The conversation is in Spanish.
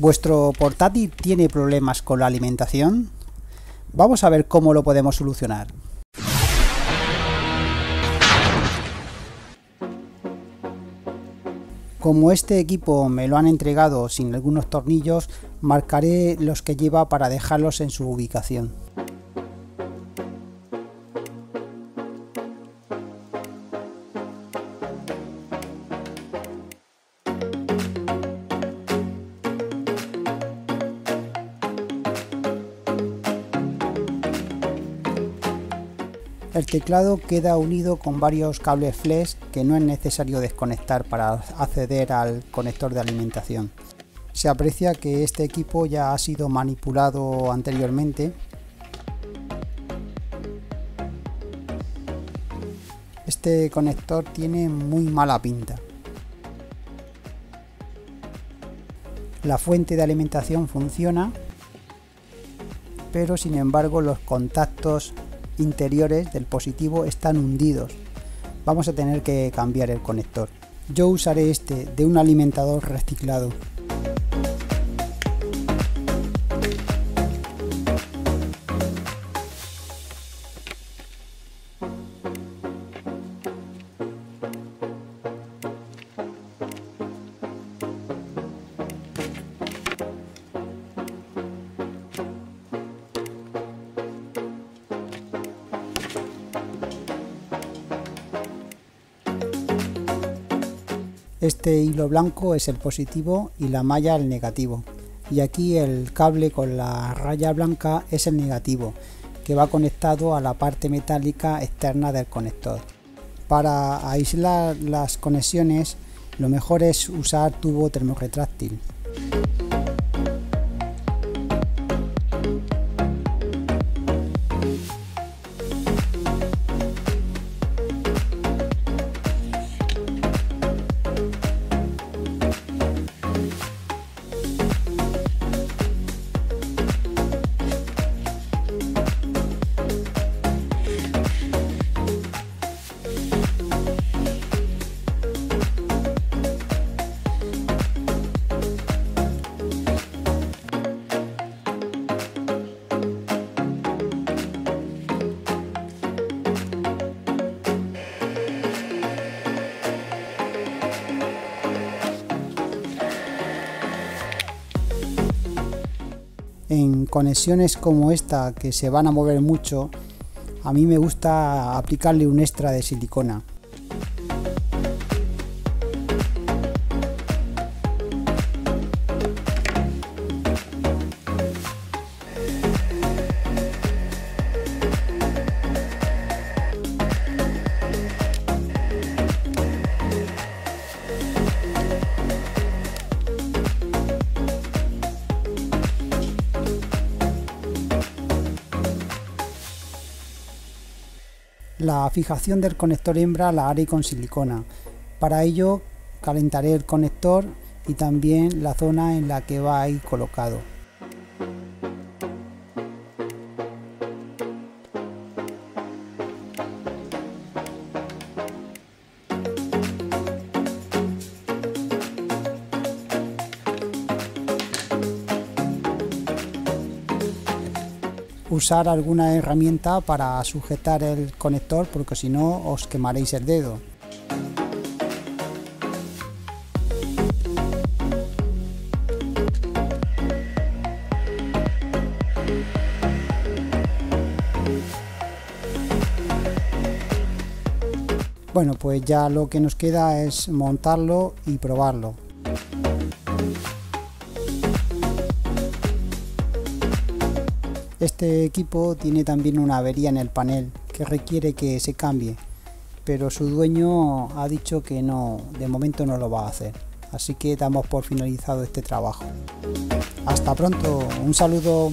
¿Vuestro portátil tiene problemas con la alimentación? Vamos a ver cómo lo podemos solucionar. Como este equipo me lo han entregado sin algunos tornillos, marcaré los que lleva para dejarlos en su ubicación. El teclado queda unido con varios cables flex que no es necesario desconectar para acceder al conector de alimentación. Se aprecia que este equipo ya ha sido manipulado anteriormente. Este conector tiene muy mala pinta. La fuente de alimentación funciona, pero sin embargo los contactos interiores del positivo están hundidos. Vamos a tener que cambiar el conector. Yo usaré este de un alimentador reciclado. Este hilo blanco es el positivo y la malla el negativo. Y aquí el cable con la raya blanca es el negativo, que va conectado a la parte metálica externa del conector. Para aislar las conexiones, lo mejor es usar tubo termorretráctil. En conexiones como esta que se van a mover mucho, a mí me gusta aplicarle un extra de silicona. La fijación del conector hembra la haré con silicona. Para ello calentaré el conector y también la zona en la que va a ir colocado. Usar alguna herramienta para sujetar el conector porque si no os quemaréis el dedo. Bueno, pues ya lo que nos queda es montarlo y probarlo. Este equipo tiene también una avería en el panel que requiere que se cambie, pero su dueño ha dicho que no, de momento no lo va a hacer. Así que damos por finalizado este trabajo. Hasta pronto, un saludo.